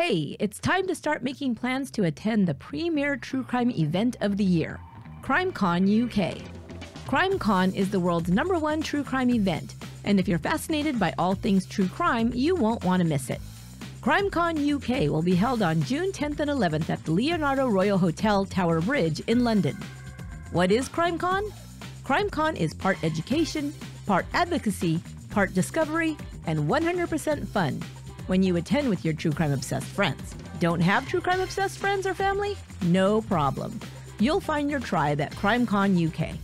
Hey, it's time to start making plans to attend the premier true crime event of the year, CrimeCon UK. CrimeCon is the world's number one true crime event, and if you're fascinated by all things true crime, you won't want to miss it. CrimeCon UK will be held on June 10th and 11th at the Leonardo Royal Hotel Tower Bridge in London. What is CrimeCon? CrimeCon is part education, part advocacy, part discovery, and 100% fun when you attend with your true crime obsessed friends. Don't have true crime obsessed friends or family? No problem. You'll find your tribe at CrimeCon UK.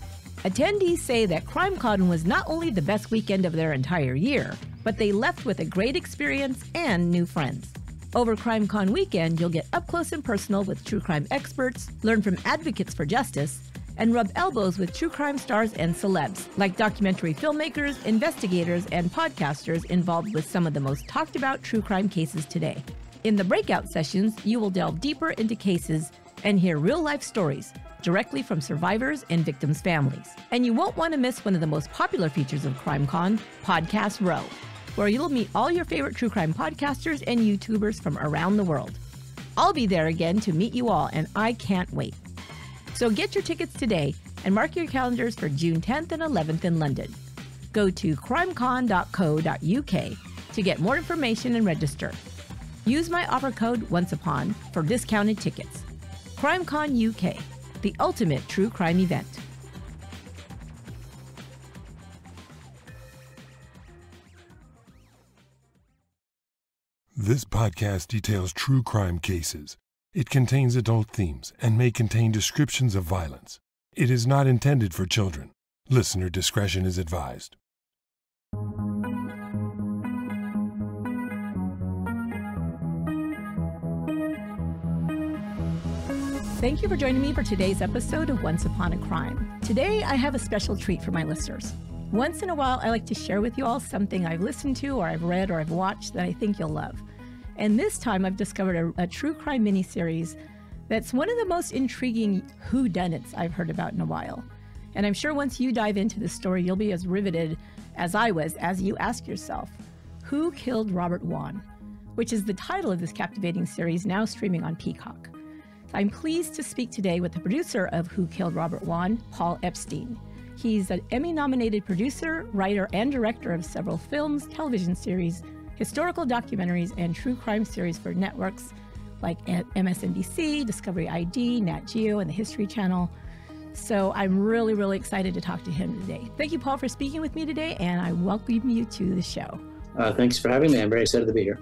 Attendees say that CrimeCon was not only the best weekend of their entire year, but they left with a great experience and new friends. Over CrimeCon weekend, you'll get up close and personal with true crime experts, learn from advocates for justice, and rub elbows with true crime stars and celebs, like documentary filmmakers, investigators, and podcasters involved with some of the most talked about true crime cases today. In the breakout sessions, you will delve deeper into cases and hear real life stories directly from survivors and victims' families. And you won't want to miss one of the most popular features of CrimeCon, Podcast Row, where you'll meet all your favorite true crime podcasters and YouTubers from around the world. I'll be there again to meet you all, and I can't wait. So get your tickets today and mark your calendars for June 10th and 11th in London. Go to crimecon.co.uk to get more information and register. Use my offer code ONCEUPON for discounted tickets. CrimeCon UK, the ultimate true crime event. This podcast details true crime cases. It contains adult themes and may contain descriptions of violence. It is not intended for children. Listener discretion is advised. Thank you for joining me for today's episode of Once Upon a Crime. Today, I have a special treat for my listeners. Once in a while, I like to share with you all something I've listened to, or I've read, or I've watched that I think you'll love. And this time, I've discovered a, a true crime miniseries that's one of the most intriguing whodunits I've heard about in a while. And I'm sure once you dive into the story, you'll be as riveted as I was as you ask yourself, who killed Robert Wone? Which is the title of this captivating series now streaming on Peacock. I'm pleased to speak today with the producer of Who Killed Robert Wone, Paul Epstein. He's an Emmy nominated producer, writer, and director of several films, television series, historical documentaries, and true crime series for networks like MSNBC, Discovery ID, Nat Geo, and the History Channel. So I'm really, really excited to talk to him today. Thank you, Paul, for speaking with me today, and I welcome you to the show. Uh, thanks for having me. I'm very excited to be here.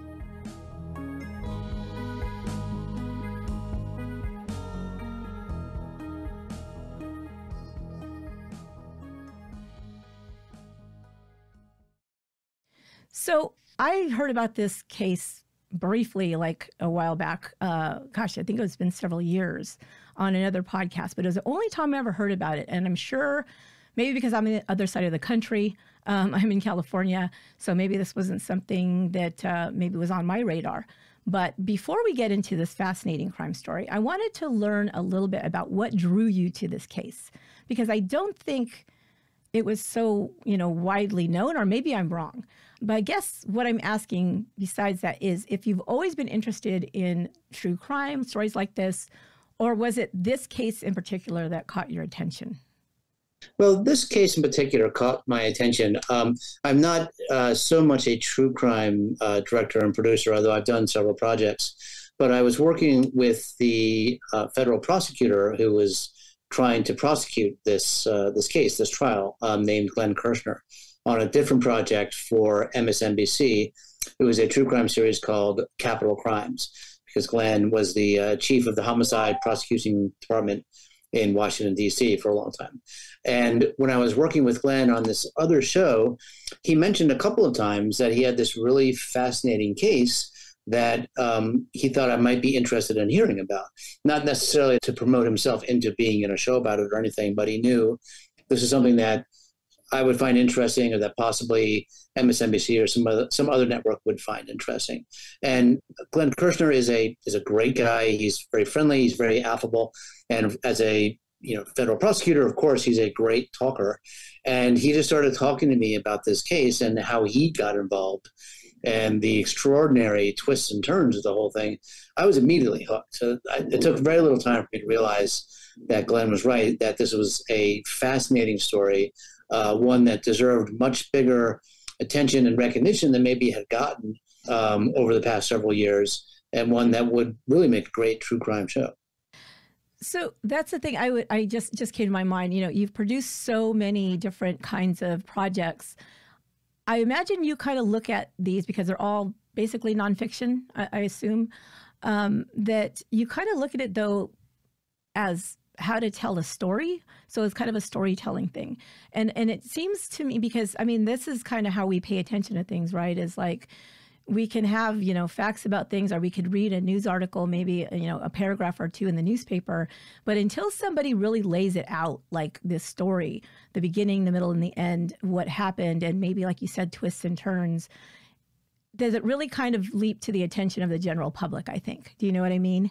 So I heard about this case briefly, like a while back. Uh, gosh, I think it's been several years on another podcast, but it was the only time I ever heard about it. And I'm sure maybe because I'm on the other side of the country, um, I'm in California, so maybe this wasn't something that uh, maybe was on my radar. But before we get into this fascinating crime story, I wanted to learn a little bit about what drew you to this case, because I don't think it was so you know widely known, or maybe I'm wrong. But I guess what I'm asking besides that is if you've always been interested in true crime, stories like this, or was it this case in particular that caught your attention? Well, this case in particular caught my attention. Um, I'm not uh, so much a true crime uh, director and producer, although I've done several projects. But I was working with the uh, federal prosecutor who was trying to prosecute this uh, this case, this trial, um, named Glenn Kirschner on a different project for MSNBC. It was a true crime series called Capital Crimes, because Glenn was the uh, chief of the homicide prosecuting department in Washington, D.C. for a long time. And when I was working with Glenn on this other show, he mentioned a couple of times that he had this really fascinating case that um, he thought I might be interested in hearing about. Not necessarily to promote himself into being in a show about it or anything, but he knew this is something that I would find interesting, or that possibly MSNBC or some other some other network would find interesting. And Glenn Kirschner is a is a great guy. He's very friendly. He's very affable, and as a you know federal prosecutor, of course, he's a great talker. And he just started talking to me about this case and how he got involved. and the extraordinary twists and turns of the whole thing, I was immediately hooked. So I, it took very little time for me to realize that Glenn was right, that this was a fascinating story, uh, one that deserved much bigger attention and recognition than maybe had gotten um, over the past several years, and one that would really make a great true crime show. So that's the thing I would I just just came to my mind. You know, you've produced so many different kinds of projects. I imagine you kind of look at these because they're all basically nonfiction. I, I assume um, that you kind of look at it though as how to tell a story. So it's kind of a storytelling thing. And and it seems to me because I mean this is kind of how we pay attention to things, right? Is like we can have you know facts about things or we could read a news article maybe you know a paragraph or two in the newspaper but until somebody really lays it out like this story the beginning the middle and the end what happened and maybe like you said twists and turns does it really kind of leap to the attention of the general public i think do you know what i mean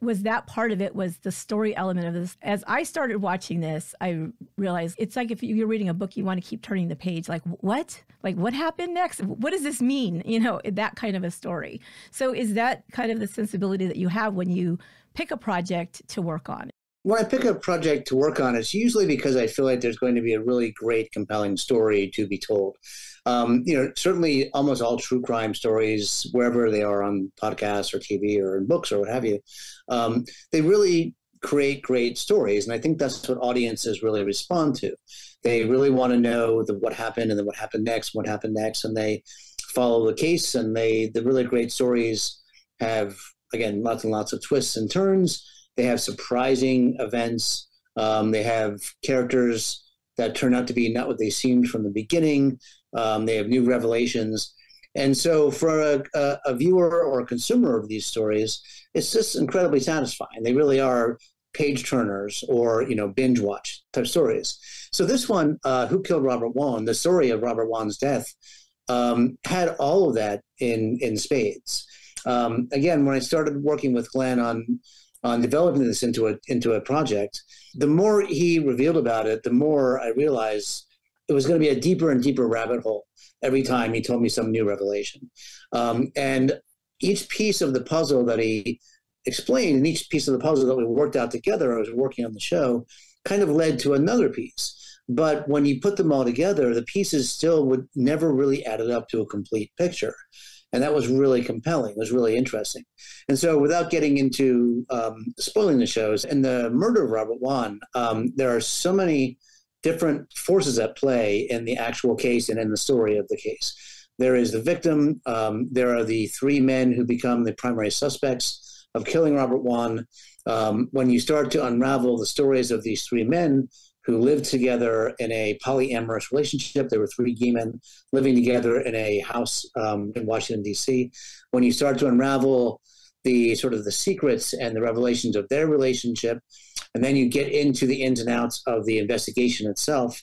was that part of it was the story element of this. As i started watching this i realized it's like if you're reading a book you want to keep turning the page like what? Like what happened next? What does this mean? You know that kind of a story. So is that kind of the sensibility that you have when you pick a project to work on when I pick a project to work on, it's usually because I feel like there's going to be a really great, compelling story to be told. Um, you know, certainly almost all true crime stories, wherever they are on podcasts or TV or in books or what have you, um, they really create great stories. And I think that's what audiences really respond to. They really want to know the, what happened and then what happened next, what happened next, and they follow the case. And they the really great stories have again lots and lots of twists and turns they have surprising events. Um, they have characters that turn out to be not what they seemed from the beginning. Um, they have new revelations. And so, for a, a, a, viewer or a consumer of these stories, it's just incredibly satisfying. They really are page turners or you know binge watch type stories. So this one, uh, "Who Killed Robert Wone?" the story of Robert Wone's death, um, had all of that in in spades. Um, again, when I started working with Glenn on on developing this into a into a project, the more he revealed about it, the more I realized it was going to be a deeper and deeper rabbit hole every time he told me some new revelation. Um, and each piece of the puzzle that he explained, and each piece of the puzzle that we worked out together, I was working on the show, kind of led to another piece. But when you put them all together, the pieces still would never really added up to a complete picture and that was really compelling. It was really interesting. And so, without getting into um, spoiling the shows, and the murder of Robert Wone, um, there are so many different forces at play in the actual case and in the story of the case. There is the victim. Um, there are the three men who become the primary suspects of killing Robert Wone. Um, when you start to unravel the stories of these three men, who lived together in a polyamorous relationship. There were three gay men living together in a house um, in Washington, D.C. When you start to unravel the sort of the secrets and the revelations of their relationship, and then you get into the ins and outs of the investigation itself,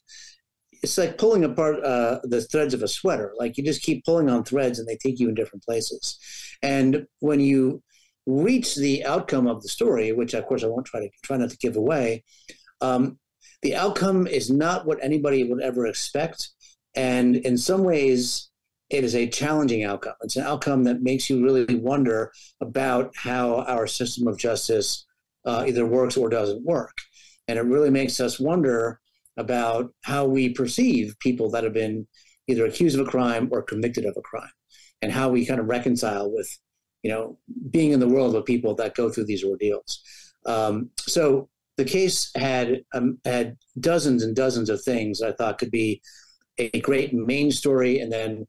it's like pulling apart uh, the threads of a sweater. Like you just keep pulling on threads and they take you in different places. And when you reach the outcome of the story, which of course I won't try to try not to give away, um, the outcome is not what anybody would ever expect. And in some ways, it is a challenging outcome. It's an outcome that makes you really wonder about how our system of justice uh, either works or doesn't work. And it really makes us wonder about how we perceive people that have been either accused of a crime or convicted of a crime and how we kind of reconcile with, you know, being in the world of people that go through these ordeals. Um, so the case had um, had dozens and dozens of things I thought could be a great main story, and then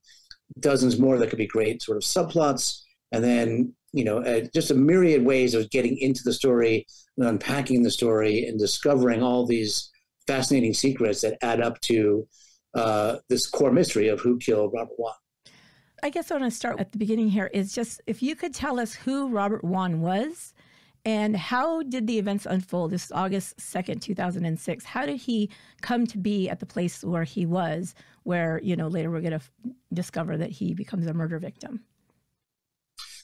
dozens more that could be great sort of subplots, and then you know uh, just a myriad ways of getting into the story and unpacking the story and discovering all these fascinating secrets that add up to uh, this core mystery of who killed Robert Wone. I guess I want to start at the beginning here. Is just if you could tell us who Robert Wone was and how did the events unfold? This is August 2nd, 2006. How did he come to be at the place where he was, where, you know, later we're going to f- discover that he becomes a murder victim?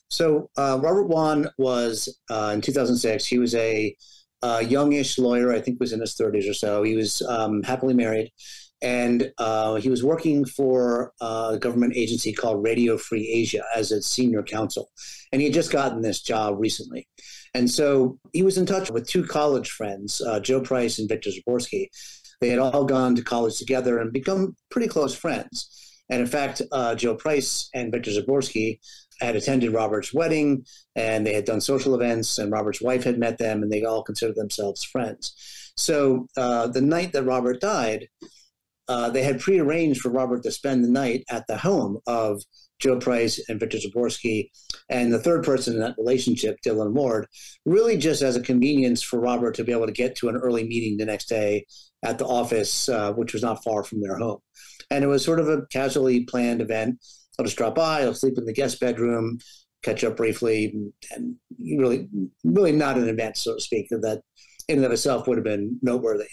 So, uh, Robert Wone was uh, in 2006, he was a uh, youngish lawyer, I think was in his 30s or so. He was um, happily married. and uh, he was working for a government agency called Radio Free Asia as a senior counsel. And he had just gotten this job recently. And so he was in touch with two college friends, uh, Joe Price and Victor Zaborsky. They had all gone to college together and become pretty close friends. And in fact, uh, Joe Price and Victor Zaborsky had attended Robert's wedding and they had done social events, and Robert's wife had met them, and they all considered themselves friends. So uh, the night that Robert died, uh, they had prearranged for Robert to spend the night at the home of Joe Price and Victor Zaborsky, and the third person in that relationship, Dylan Ward, really just as a convenience for Robert to be able to get to an early meeting the next day at the office, uh, which was not far from their home. And it was sort of a casually planned event. I'll just drop by, I'll sleep in the guest bedroom, catch up briefly, and really, really not an event, so to speak, that in and of itself would have been noteworthy.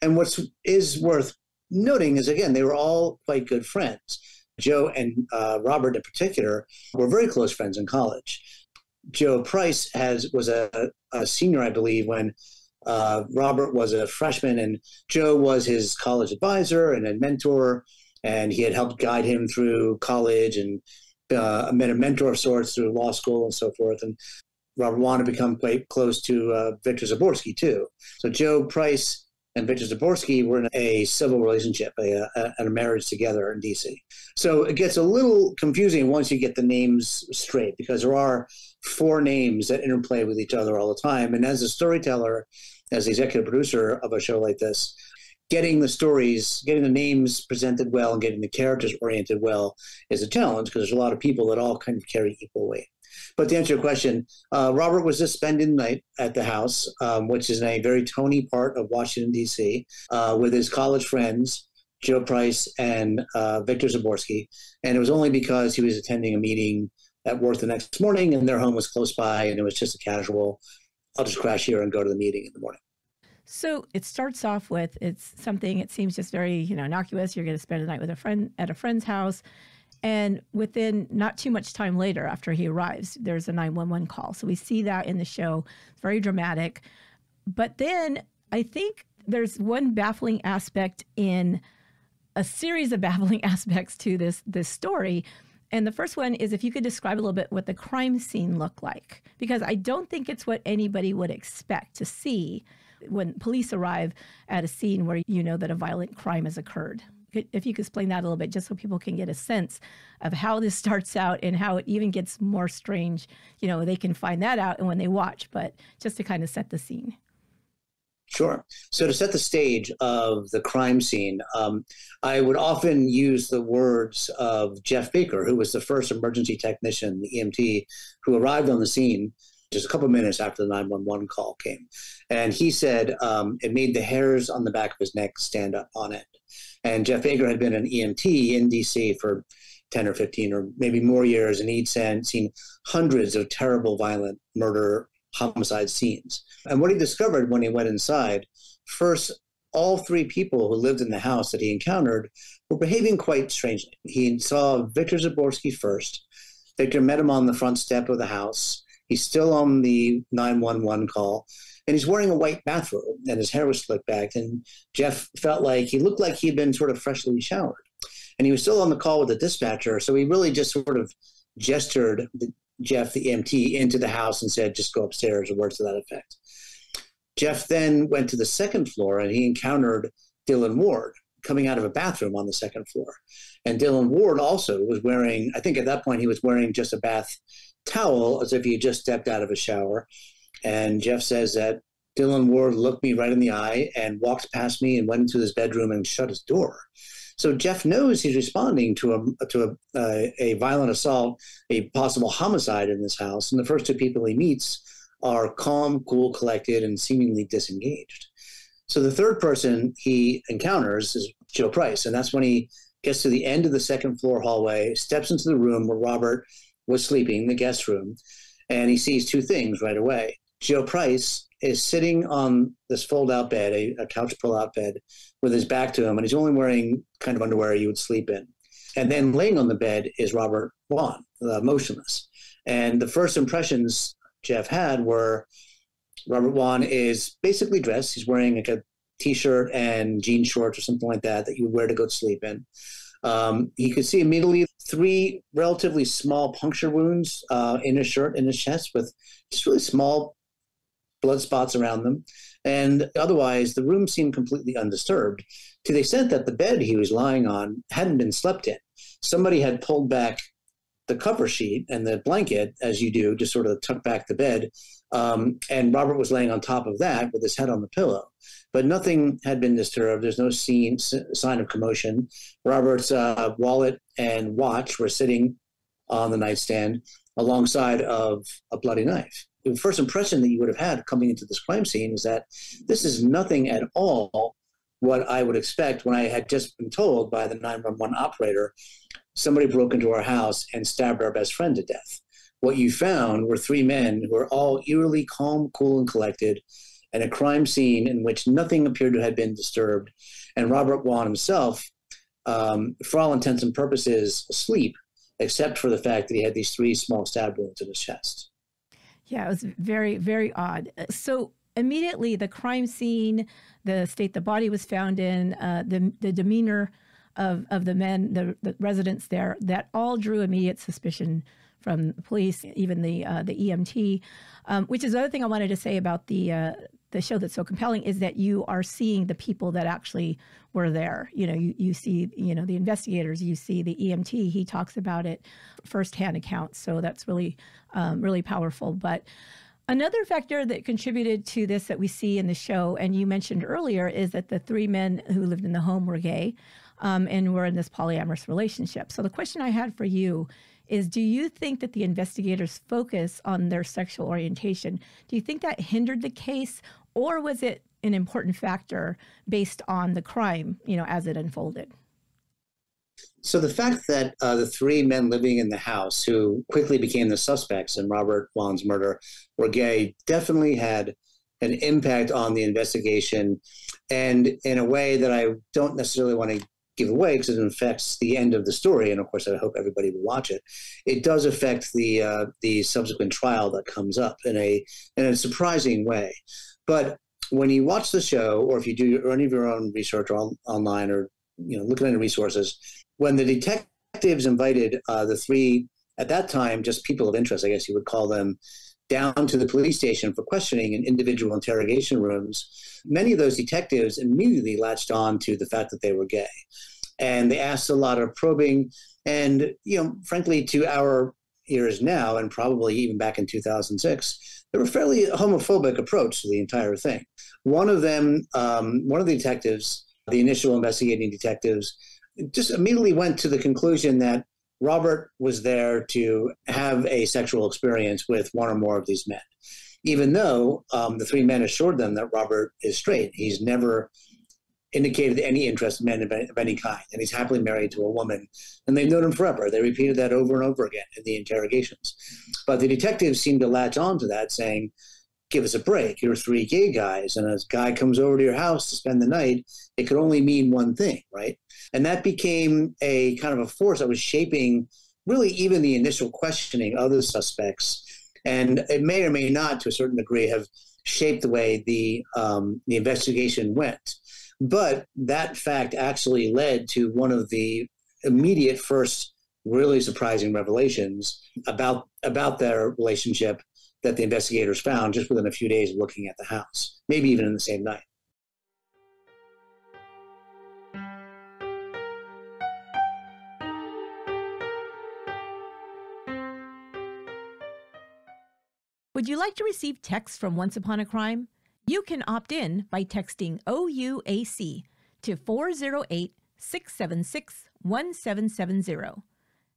And what is is worth noting is again, they were all quite good friends. Joe and uh, Robert, in particular, were very close friends in college. Joe Price has was a, a senior, I believe, when uh, Robert was a freshman, and Joe was his college advisor and a mentor, and he had helped guide him through college and uh, met a mentor of sorts through law school and so forth. And Robert wanted to become quite close to uh, Victor Zaborsky too. So Joe Price and Victor Zaborsky were in a civil relationship, a, a, a, marriage together in DC. So it gets a little confusing once you get the names straight because there are four names that interplay with each other all the time. And as a storyteller, as the executive producer of a show like this, getting the stories, getting the names presented well, and getting the characters oriented well is a challenge because there's a lot of people that all kind of carry equal weight. But to answer your question, uh, Robert was just spending the night at the house, um, which is in a very Tony part of Washington, D.C., uh, with his college friends, Joe Price and uh, Victor Zaborsky. And it was only because he was attending a meeting at work the next morning and their home was close by and it was just a casual, I'll just crash here and go to the meeting in the morning. So it starts off with it's something it seems just very you know innocuous. You're going to spend the night with a friend at a friend's house, and within not too much time later, after he arrives, there's a 911 call. So we see that in the show. It's very dramatic. But then I think there's one baffling aspect in a series of baffling aspects to this this story. And the first one is if you could describe a little bit what the crime scene looked like, because I don't think it's what anybody would expect to see when police arrive at a scene where you know that a violent crime has occurred if you could explain that a little bit, just so people can get a sense of how this starts out and how it even gets more strange. You know, they can find that out and when they watch, but just to kind of set the scene. Sure. So to set the stage of the crime scene, um, I would often use the words of Jeff Baker, who was the first emergency technician, the EMT, who arrived on the scene just a couple of minutes after the 911 call came. And he said um, it made the hairs on the back of his neck stand up on end. And Jeff Baker had been an EMT in DC for 10 or 15 or maybe more years, and he'd seen hundreds of terrible, violent murder, homicide scenes. And what he discovered when he went inside first, all three people who lived in the house that he encountered were behaving quite strangely. He saw Victor Zaborsky first. Victor met him on the front step of the house. He's still on the 911 call and he's wearing a white bathrobe and his hair was slicked back. And Jeff felt like he looked like he'd been sort of freshly showered. And he was still on the call with the dispatcher. So he really just sort of gestured the, Jeff, the EMT, into the house and said, just go upstairs, or words to that effect. Jeff then went to the second floor and he encountered Dylan Ward coming out of a bathroom on the second floor. And Dylan Ward also was wearing, I think at that point he was wearing just a bath towel as if he just stepped out of a shower. And Jeff says that Dylan Ward looked me right in the eye and walked past me and went into his bedroom and shut his door. So Jeff knows he's responding to a to a, a violent assault, a possible homicide in this house, and the first two people he meets are calm, cool, collected, and seemingly disengaged. So the third person he encounters is Joe Price, and that's when he gets to the end of the second floor hallway, steps into the room where Robert was sleeping, in the guest room, and he sees two things right away. Joe Price is sitting on this fold out bed, a, a couch pull out bed, with his back to him, and he's only wearing kind of underwear you would sleep in. And then laying on the bed is Robert Wone, uh, motionless. And the first impressions Jeff had were Robert Wone is basically dressed. He's wearing like a t-shirt and jean shorts or something like that that you would wear to go to sleep in. Um, he could see immediately three relatively small puncture wounds uh, in his shirt, in his chest, with just really small blood spots around them. And otherwise, the room seemed completely undisturbed to the extent that the bed he was lying on hadn't been slept in. Somebody had pulled back the cover sheet and the blanket, as you do, to sort of tuck back the bed. Um, and Robert was laying on top of that with his head on the pillow. But nothing had been disturbed. There's no scene, sign of commotion. Robert's uh, wallet and watch were sitting on the nightstand alongside of a bloody knife the first impression that you would have had coming into this crime scene is that this is nothing at all what I would expect when I had just been told by the 911 operator somebody broke into our house and stabbed our best friend to death. What you found were three men who were all eerily calm, cool, and collected, and a crime scene in which nothing appeared to have been disturbed. And Robert Wone himself, um, for all intents and purposes, asleep, except for the fact that he had these three small stab wounds in his chest. Yeah, it was very, very odd. Uh, so immediately, the crime scene, the state the body was found in, uh, the the demeanor of of the men, the, the residents there, that all drew immediate suspicion from the police, even the uh, the EMT. Um, which is the other thing I wanted to say about the uh, the show that's so compelling is that you are seeing the people that actually were there. You know, you, you see, you know, the investigators, you see the EMT, he talks about it firsthand accounts. So that's really, um, really powerful. But another factor that contributed to this that we see in the show, and you mentioned earlier, is that the three men who lived in the home were gay um, and were in this polyamorous relationship. So the question I had for you is do you think that the investigators focus on their sexual orientation do you think that hindered the case or was it an important factor based on the crime, you know, as it unfolded? So the fact that uh, the three men living in the house who quickly became the suspects in Robert Wone's murder were gay definitely had an impact on the investigation and in a way that I don't necessarily want to give away because it affects the end of the story and of course I hope everybody will watch it. It does affect the uh, the subsequent trial that comes up in a in a surprising way. But when you watch the show, or if you do any of your own research on, online, or you know, looking into resources, when the detectives invited uh, the three at that time just people of interest, I guess you would call them, down to the police station for questioning in individual interrogation rooms, many of those detectives immediately latched on to the fact that they were gay, and they asked a lot of probing, and you know, frankly, to our ears now, and probably even back in 2006 they were fairly homophobic approach to the entire thing. One of them, um, one of the detectives, the initial investigating detectives, just immediately went to the conclusion that Robert was there to have a sexual experience with one or more of these men, even though um, the three men assured them that Robert is straight. He's never indicated any interest in men of any, of any, kind, and he's happily married to a woman, and they've known him forever. They repeated that over and over again in the interrogations. But the detectives seemed to latch on to that, saying, Give us a break. You're three gay guys, and a guy comes over to your house to spend the night. It could only mean one thing, right? And that became a kind of a force that was shaping really even the initial questioning of the suspects. And it may or may not, to a certain degree, have shaped the way the um, the investigation went. But that fact actually led to one of the immediate first really surprising revelations about about their relationship that the investigators found just within a few days of looking at the house, maybe even in the same night. Would you like to receive texts from Once Upon a Crime? You can opt in by texting OUAC to 408 676 1770.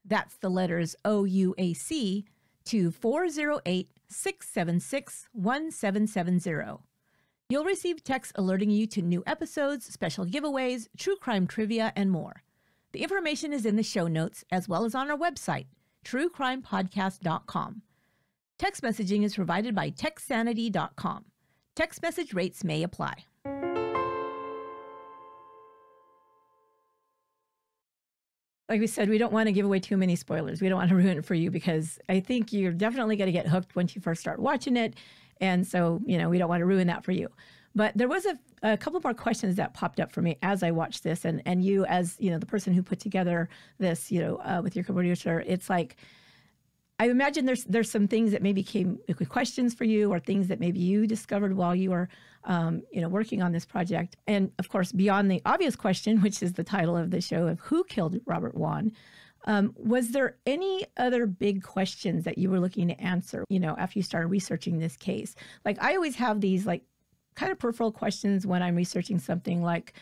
That's the letters OUAC to 408 676 1770. You'll receive texts alerting you to new episodes, special giveaways, true crime trivia, and more. The information is in the show notes as well as on our website, truecrimepodcast.com. Text messaging is provided by TextSanity.com. Text message rates may apply. Like we said, we don't want to give away too many spoilers. We don't want to ruin it for you because I think you're definitely going to get hooked once you first start watching it. And so, you know, we don't want to ruin that for you. But there was a, a couple more questions that popped up for me as I watched this, and and you as you know the person who put together this, you know, uh, with your co-producer, it's like. I imagine there's there's some things that maybe came questions for you, or things that maybe you discovered while you were, um, you know, working on this project. And of course, beyond the obvious question, which is the title of the show of who killed Robert Wone, um, was there any other big questions that you were looking to answer? You know, after you started researching this case, like I always have these like kind of peripheral questions when I'm researching something like,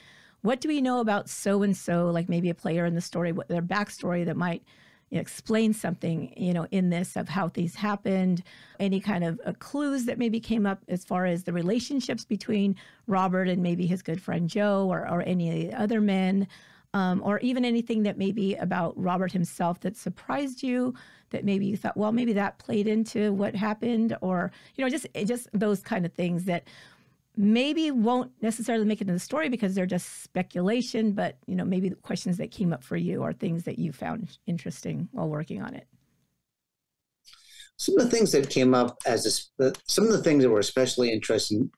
what do we know about so and so, like maybe a player in the story, what their backstory that might explain something, you know, in this of how things happened, any kind of uh, clues that maybe came up as far as the relationships between Robert and maybe his good friend Joe or, or any other men. Um, or even anything that maybe about Robert himself that surprised you, that maybe you thought, well, maybe that played into what happened, or you know, just just those kind of things that maybe won't necessarily make it in the story because they're just speculation, but you know, maybe the questions that came up for you are things that you found interesting while working on it. Some of the things that came up as a, some of the things that were especially interesting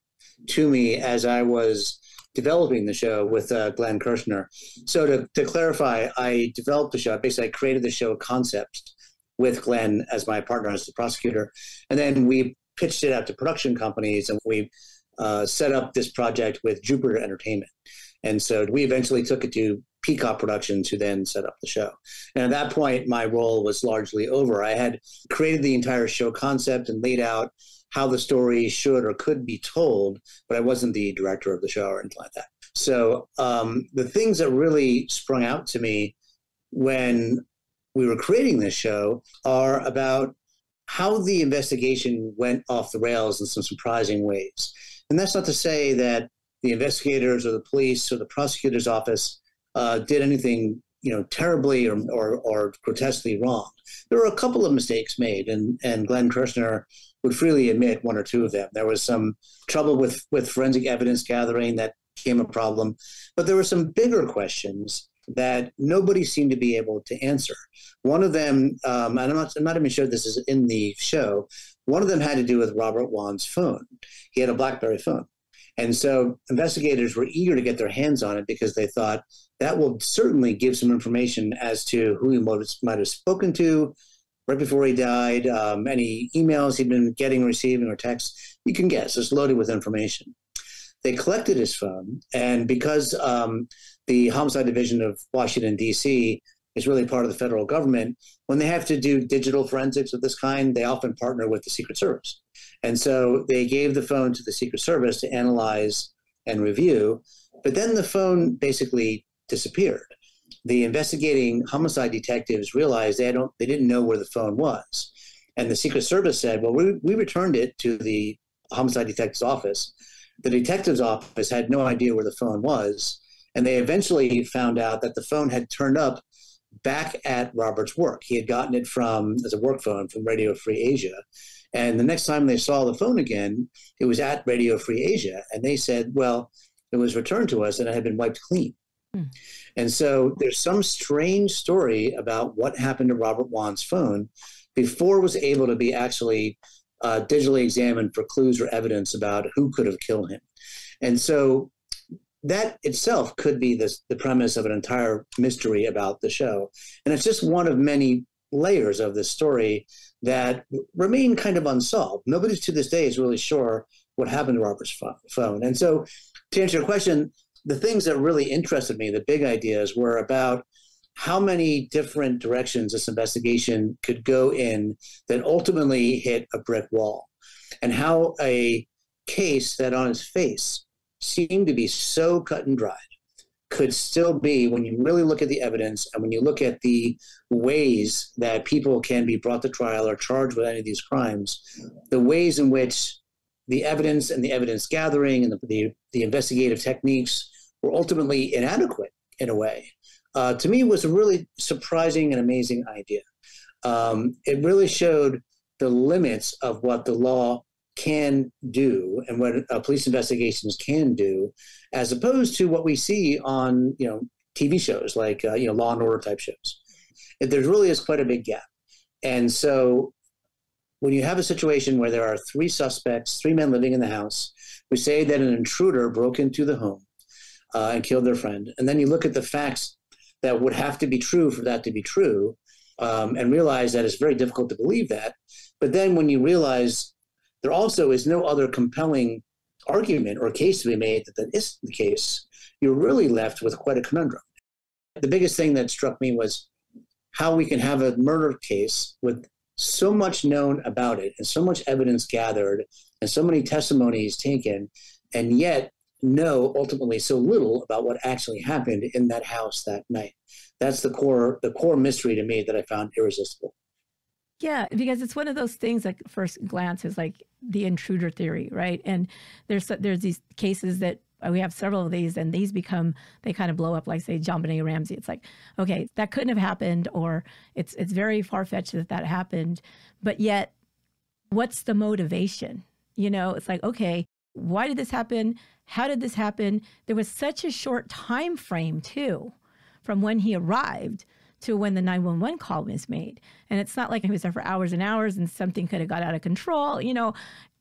to me as I was developing the show with uh, Glenn Kirschner. So to, to clarify, I developed the show. Basically, I created the show concept with Glenn as my partner as the prosecutor, and then we pitched it out to production companies, and we uh, set up this project with Jupiter Entertainment. And so we eventually took it to Peacock Productions, who then set up the show. And at that point, my role was largely over. I had created the entire show concept and laid out how the story should or could be told, but I wasn't the director of the show or anything like that. So um, the things that really sprung out to me when we were creating this show are about how the investigation went off the rails in some surprising ways. And that's not to say that the investigators or the police or the prosecutor's office uh, did anything you know terribly or, or, or, grotesquely wrong. There were a couple of mistakes made, and, and Glenn Kirschner would freely admit one or two of them. There was some trouble with, with forensic evidence gathering that became a problem, but there were some bigger questions that nobody seemed to be able to answer. One of them, um, and I'm not, I'm not even sure this is in the show, one of them had to do with Robert Wone's phone. He had a BlackBerry phone. And so investigators were eager to get their hands on it because they thought that will certainly give some information as to who he might have spoken to right before he died, um, any emails he'd been getting, receiving, or texts. You can guess, it's loaded with information. They collected his phone, and because um, the Homicide Division of Washington, D.C., is really part of the federal government, when they have to do digital forensics of this kind, they often partner with the Secret Service. And so they gave the phone to the Secret Service to analyze and review, but then the phone basically disappeared. The investigating homicide detectives realized they don't they didn't know where the phone was. And the Secret Service said, well, we, we returned it to the homicide detective's office. The detective's office had no idea where the phone was. And they eventually found out that the phone had turned up back at Robert's work. He had gotten it from as a work phone from Radio Free Asia. And the next time they saw the phone again, it was at Radio Free Asia. And they said, well, it was returned to us and it had been wiped clean. Hmm. And so there's some strange story about what happened to Robert Wone's phone before it was able to be actually uh, digitally examined for clues or evidence about who could have killed him. And so that itself could be the, the premise of an entire mystery about the show. And it's just one of many layers of this story that remain kind of unsolved. Nobody to this day is really sure what happened to Robert's phone. And so, to answer your question, the things that really interested me, the big ideas, were about how many different directions this investigation could go in that ultimately hit a brick wall, and how a case that on its face seem to be so cut and dried could still be when you really look at the evidence and when you look at the ways that people can be brought to trial or charged with any of these crimes, the ways in which the evidence and the evidence gathering and the, the, the investigative techniques were ultimately inadequate in a way, uh, to me was a really surprising and amazing idea. Um, it really showed the limits of what the law can do and what uh, police investigations can do, as opposed to what we see on you know TV shows like uh, you know Law and Order type shows. There really is quite a big gap, and so when you have a situation where there are three suspects, three men living in the house, who say that an intruder broke into the home uh, and killed their friend, and then you look at the facts that would have to be true for that to be true, um, and realize that it's very difficult to believe that. But then when you realize there also is no other compelling argument or case to be made that that is the case, you're really left with quite a conundrum. The biggest thing that struck me was how we can have a murder case with so much known about it and so much evidence gathered and so many testimonies taken, and yet know ultimately so little about what actually happened in that house that night. That's the core the core mystery to me that I found irresistible. Yeah, because it's one of those things like first glance is like the intruder theory, right? And there's there's these cases that uh, we have several of these, and these become they kind of blow up, like say John JonBenét Ramsey. It's like, okay, that couldn't have happened, or it's it's very far fetched that that happened, but yet, what's the motivation? You know, it's like, okay, why did this happen? How did this happen? There was such a short time frame too, from when he arrived to when the 911 call was made. And it's not like he was there for hours and hours and something could have got out of control, you know.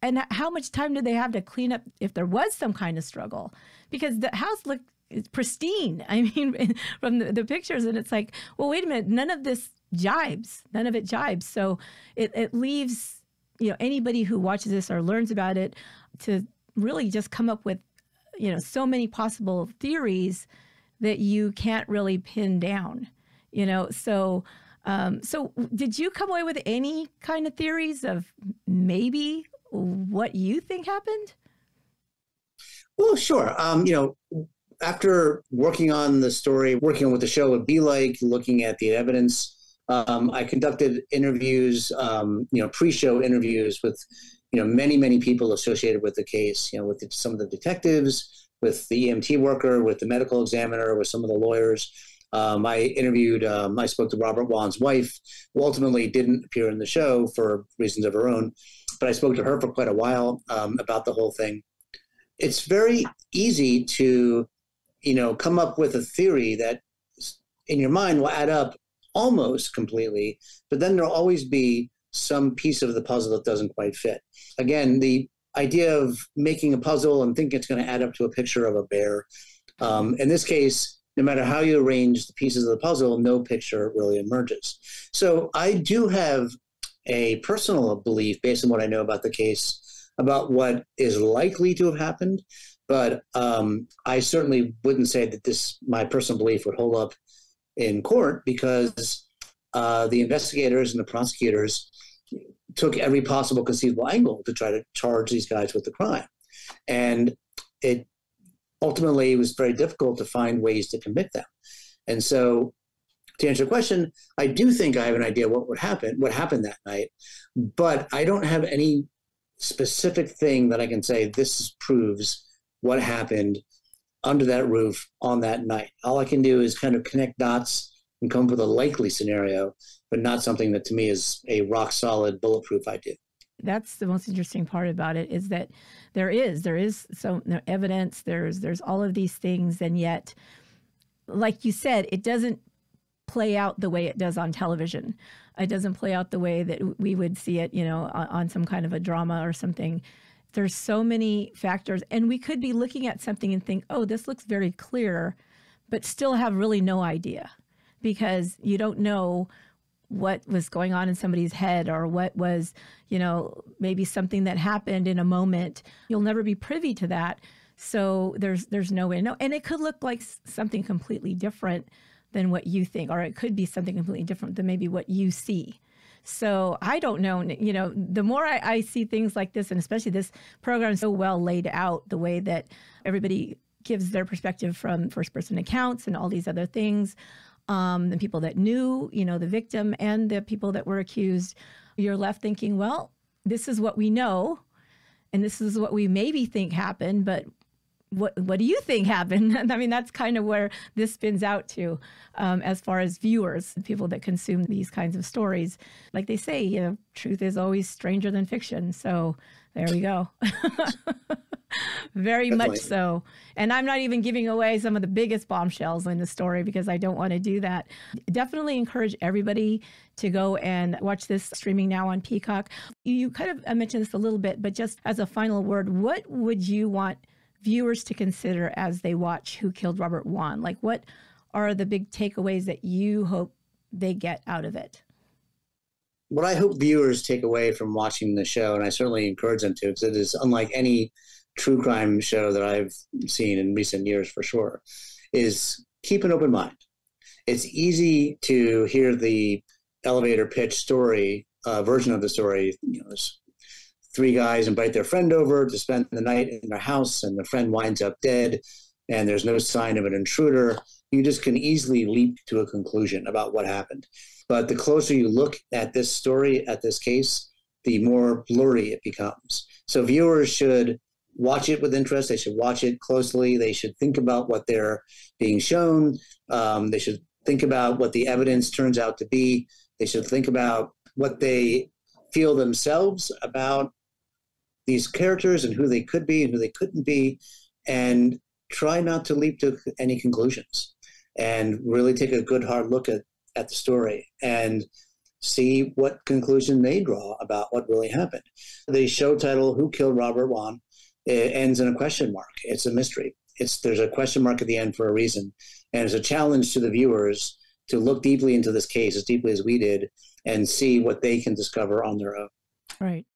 And how much time did they have to clean up if there was some kind of struggle? Because the house looked pristine. I mean, from the, the pictures, and it's like, well, wait a minute, none of this jibes. None of it jibes. So it, it leaves, you know, anybody who watches this or learns about it to really just come up with, you know, so many possible theories that you can't really pin down you know so um, so did you come away with any kind of theories of maybe what you think happened? Well sure. Um, you know after working on the story working on what the show would be like looking at the evidence. Um, i conducted interviews um, you know pre-show interviews with you know many many people associated with the case you know with the, some of the detectives with the emt worker with the medical examiner with some of the lawyers um, I interviewed, um, I spoke to Robert Wone's wife, who ultimately didn't appear in the show for reasons of her own, but I spoke to her for quite a while um, about the whole thing. It's very easy to, you know, come up with a theory that in your mind will add up almost completely, but then there'll always be some piece of the puzzle that doesn't quite fit. Again, the idea of making a puzzle and thinking it's going to add up to a picture of a bear. Um, in this case, no matter how you arrange the pieces of the puzzle, no picture really emerges. So I do have a personal belief based on what I know about the case about what is likely to have happened. But um, I certainly wouldn't say that this, my personal belief would hold up in court because uh, the investigators and the prosecutors took every possible conceivable angle to try to charge these guys with the crime. And it ultimately it was very difficult to find ways to commit them. And so to answer your question, I do think I have an idea what would happen, what happened that night, but I don't have any specific thing that I can say this proves what happened under that roof on that night. All I can do is kind of connect dots and come up with a likely scenario, but not something that to me is a rock solid bulletproof idea that's the most interesting part about it is that there is there is so no, evidence there's there's all of these things and yet like you said it doesn't play out the way it does on television. It doesn't play out the way that we would see it you know on, on some kind of a drama or something. There's so many factors and we could be looking at something and think oh this looks very clear but still have really no idea because you don't know what was going on in somebody's head or what was, you know, maybe something that happened in a moment. You'll never be privy to that. So there's there's no way to know. And it could look like something completely different than what you think, or it could be something completely different than maybe what you see. So I don't know. You know, the more I, I see things like this, and especially this program so well laid out, the way that everybody gives their perspective from first person accounts and all these other things um, the people that knew, you know, the victim and the people that were accused, you're left thinking, well, this is what we know, and this is what we maybe think happened, but what what do you think happened? I mean, that's kind of where this spins out to, um, as far as viewers, people that consume these kinds of stories. Like they say, you know, truth is always stranger than fiction. So there we go. Very Definitely. much so. And I'm not even giving away some of the biggest bombshells in the story because I don't want to do that. Definitely encourage everybody to go and watch this streaming now on Peacock. You kind of mentioned this a little bit, but just as a final word, what would you want viewers to consider as they watch Who Killed Robert Wone? Like, what are the big takeaways that you hope they get out of it? What I hope viewers take away from watching the show, and I certainly encourage them to, because it is unlike any true crime show that I've seen in recent years for sure, is keep an open mind. It's easy to hear the elevator pitch story uh, version of the story. You know, three guys invite their friend over to spend the night in their house, and the friend winds up dead, and there's no sign of an intruder. You just can easily leap to a conclusion about what happened. But the closer you look at this story, at this case, the more blurry it becomes. So viewers should watch it with interest. They should watch it closely. They should think about what they're being shown. Um, they should think about what the evidence turns out to be. They should think about what they feel themselves about these characters and who they could be and who they couldn't be, and try not to leap to any conclusions and really take a good hard look at, at the story and see what conclusion they draw about what really happened. The show title, Who Killed Robert Wone, it ends in a question mark. It's a mystery. It's there's a question mark at the end for a reason, and it's a challenge to the viewers to look deeply into this case as deeply as we did and see what they can discover on their own. Right.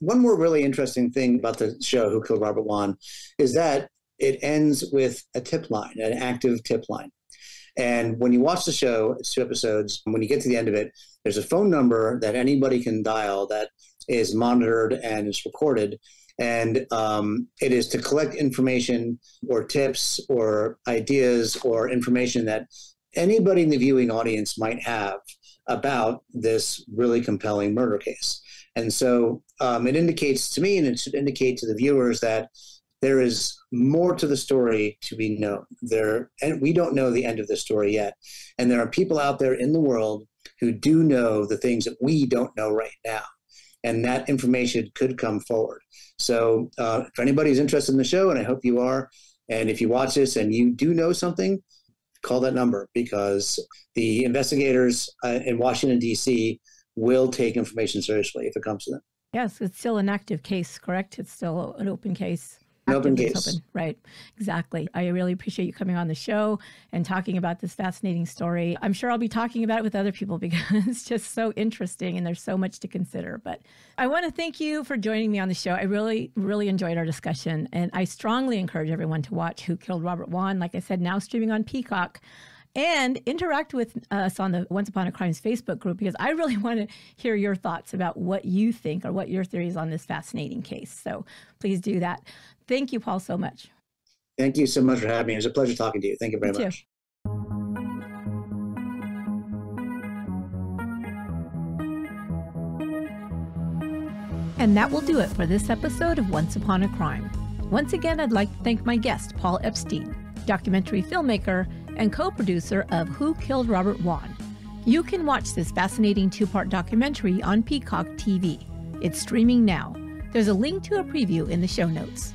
One more really interesting thing about the show Who Killed Robert Wone, is that it ends with a tip line, an active tip line. And when you watch the show, it's two episodes. When you get to the end of it, there's a phone number that anybody can dial that is monitored and is recorded. And um, it is to collect information or tips or ideas or information that anybody in the viewing audience might have about this really compelling murder case. And so um, it indicates to me, and it should indicate to the viewers that there is more to the story to be known. There, and we don't know the end of the story yet. And there are people out there in the world who do know the things that we don't know right now. And that information could come forward. So, uh, if anybody's interested in the show, and I hope you are, and if you watch this and you do know something, call that number because the investigators uh, in Washington, D.C will take information seriously if it comes to them. Yes, it's still an active case, correct? It's still an open case. An open case. Open. Right, exactly. I really appreciate you coming on the show and talking about this fascinating story. I'm sure I'll be talking about it with other people because it's just so interesting and there's so much to consider. But I want to thank you for joining me on the show. I really, really enjoyed our discussion. And I strongly encourage everyone to watch Who Killed Robert Wone. Like I said, now streaming on Peacock and interact with us on the Once Upon a Crime's Facebook group because I really want to hear your thoughts about what you think or what your theories on this fascinating case. So please do that. Thank you, Paul, so much. Thank you so much for having me. It was a pleasure talking to you. Thank you very much. And that will do it for this episode of Once Upon a Crime. Once again, I'd like to thank my guest, Paul Epstein, documentary filmmaker and co producer of Who Killed Robert Wone. You can watch this fascinating two part documentary on Peacock TV. It's streaming now. There's a link to a preview in the show notes.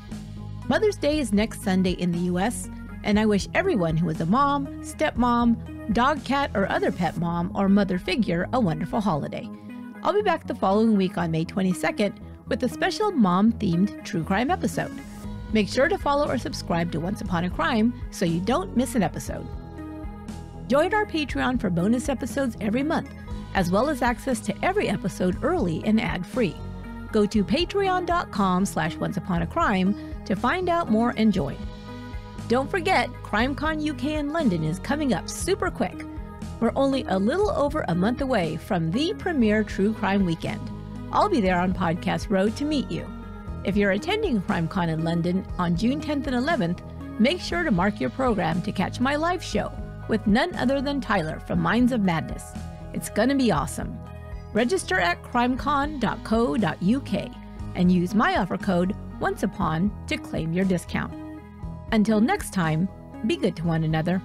Mother's Day is next Sunday in the US, and I wish everyone who is a mom, stepmom, dog, cat, or other pet mom or mother figure a wonderful holiday. I'll be back the following week on May 22nd with a special mom themed true crime episode. Make sure to follow or subscribe to Once Upon a Crime so you don't miss an episode. Join our Patreon for bonus episodes every month, as well as access to every episode early and ad-free. Go to patreon.com slash onceuponacrime to find out more and join. Don't forget, CrimeCon UK in London is coming up super quick. We're only a little over a month away from the premier true crime weekend. I'll be there on Podcast Road to meet you. If you're attending CrimeCon in London on June 10th and 11th, make sure to mark your program to catch my live show with none other than Tyler from Minds of Madness. It's gonna be awesome. Register at crimecon.co.uk and use my offer code once upon to claim your discount. Until next time, be good to one another